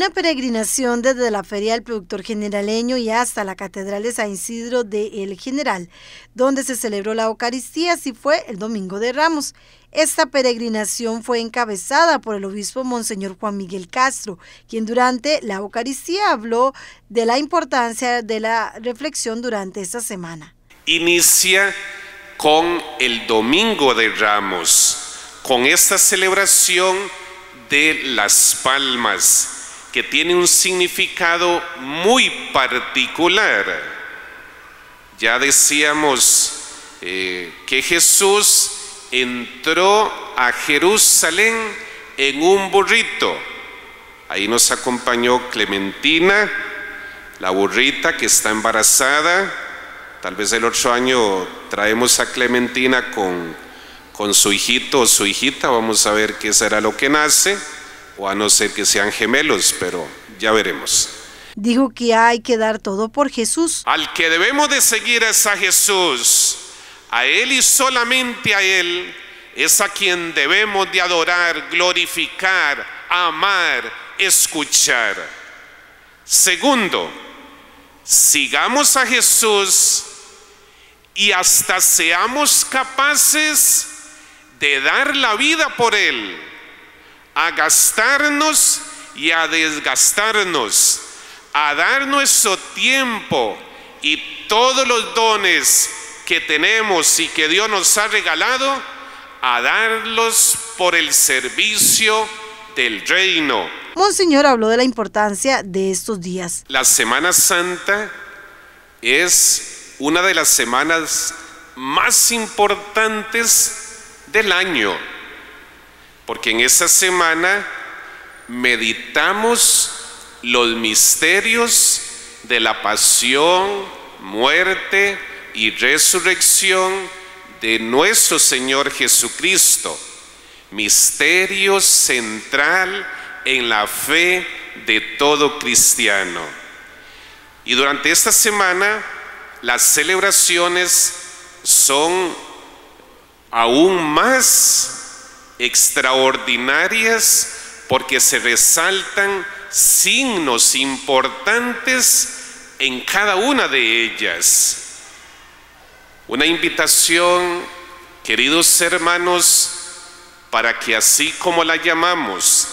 Una peregrinación desde la Feria del Productor Generaleño y hasta la Catedral de San Isidro de El General, donde se celebró la Eucaristía, así fue el Domingo de Ramos. Esta peregrinación fue encabezada por el obispo Monseñor Juan Miguel Castro, quien durante la Eucaristía habló de la importancia de la reflexión durante esta semana. Inicia con el Domingo de Ramos, con esta celebración de las palmas que tiene un significado muy particular. Ya decíamos eh, que Jesús entró a Jerusalén en un burrito. Ahí nos acompañó Clementina, la burrita que está embarazada. Tal vez el otro año traemos a Clementina con, con su hijito o su hijita. Vamos a ver qué será lo que nace o a no ser que sean gemelos, pero ya veremos. Dijo que hay que dar todo por Jesús. Al que debemos de seguir es a Jesús, a Él y solamente a Él es a quien debemos de adorar, glorificar, amar, escuchar. Segundo, sigamos a Jesús y hasta seamos capaces de dar la vida por Él a gastarnos y a desgastarnos, a dar nuestro tiempo y todos los dones que tenemos y que Dios nos ha regalado, a darlos por el servicio del reino. Monseñor habló de la importancia de estos días. La Semana Santa es una de las semanas más importantes del año porque en esa semana meditamos los misterios de la pasión, muerte y resurrección de nuestro Señor Jesucristo, misterio central en la fe de todo cristiano. Y durante esta semana las celebraciones son aún más extraordinarias porque se resaltan signos importantes en cada una de ellas. Una invitación, queridos hermanos, para que así como la llamamos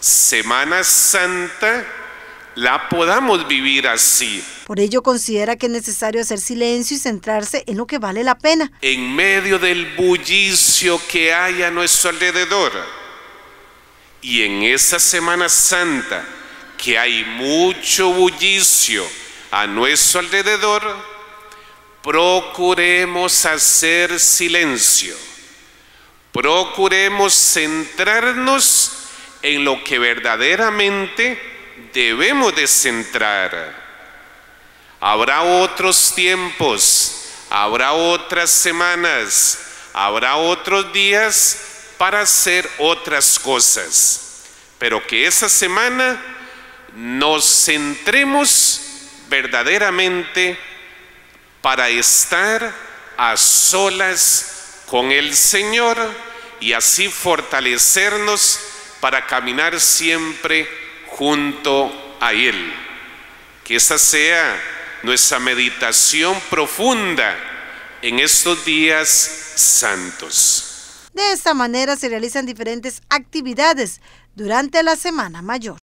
Semana Santa, la podamos vivir así. Por ello considera que es necesario hacer silencio y centrarse en lo que vale la pena. En medio del bullicio que hay a nuestro alrededor y en esa Semana Santa que hay mucho bullicio a nuestro alrededor, procuremos hacer silencio. Procuremos centrarnos en lo que verdaderamente debemos de centrar. Habrá otros tiempos, habrá otras semanas, habrá otros días para hacer otras cosas. Pero que esa semana nos centremos verdaderamente para estar a solas con el Señor y así fortalecernos para caminar siempre junto a Él. Que esa sea nuestra meditación profunda en estos días santos. De esta manera se realizan diferentes actividades durante la Semana Mayor.